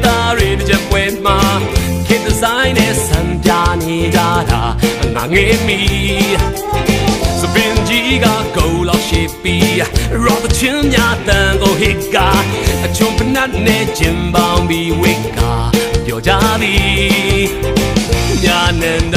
Dari the Japan, kid the sign is. ငါငေးမီစပင်ကြီးကကိုလောက်ရှိပြီးရောဘချင်းများတန်ကိုဟစ်ကအချုံပနတ်နဲ့ဂျင်ပေါင်းပြီးဝိတ်ကပြောကြသည်ညာနန္ဒ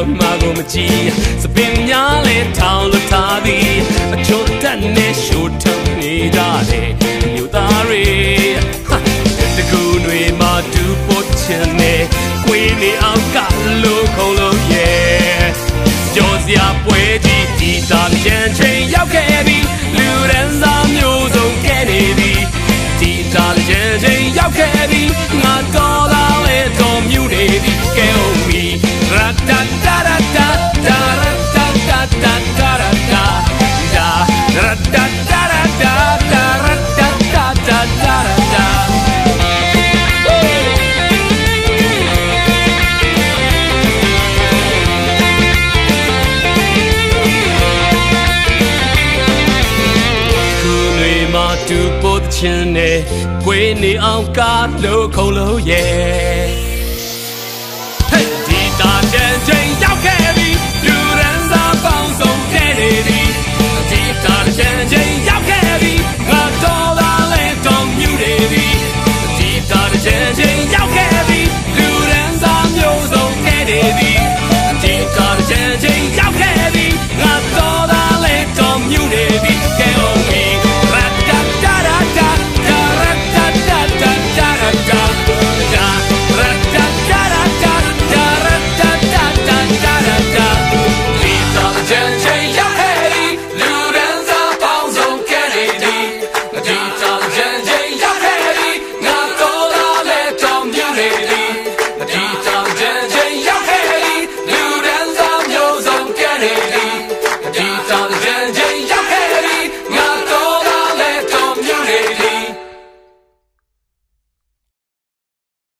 လေးတယောက်မှကိုမကြည့်စပင်များလဲထောင်းလို့ထားသည်အချို့တက်နဲ့ရှိုးထုတ်နေကြတယ်မြို့သားတွေဟာတကူတွေမှာဒူပို့ချင်နေကွေးနေအောင်ကလို့ခုံလို့ရဲ့ကြောစရာပွဲကြီးဒီသာချင်ချိန်ရောက်ခဲ့ပြီလူရန်စာမျိုးစုံကဲနေပြီဒီသာချင်ချိန်ရောက်ခဲ့ပြီငါတော်လာလေတော်မြူနေပြီကဲ တူပို့ချင်နေခွေးနေအောင်ကားလို့ခုံလို့ရဲ့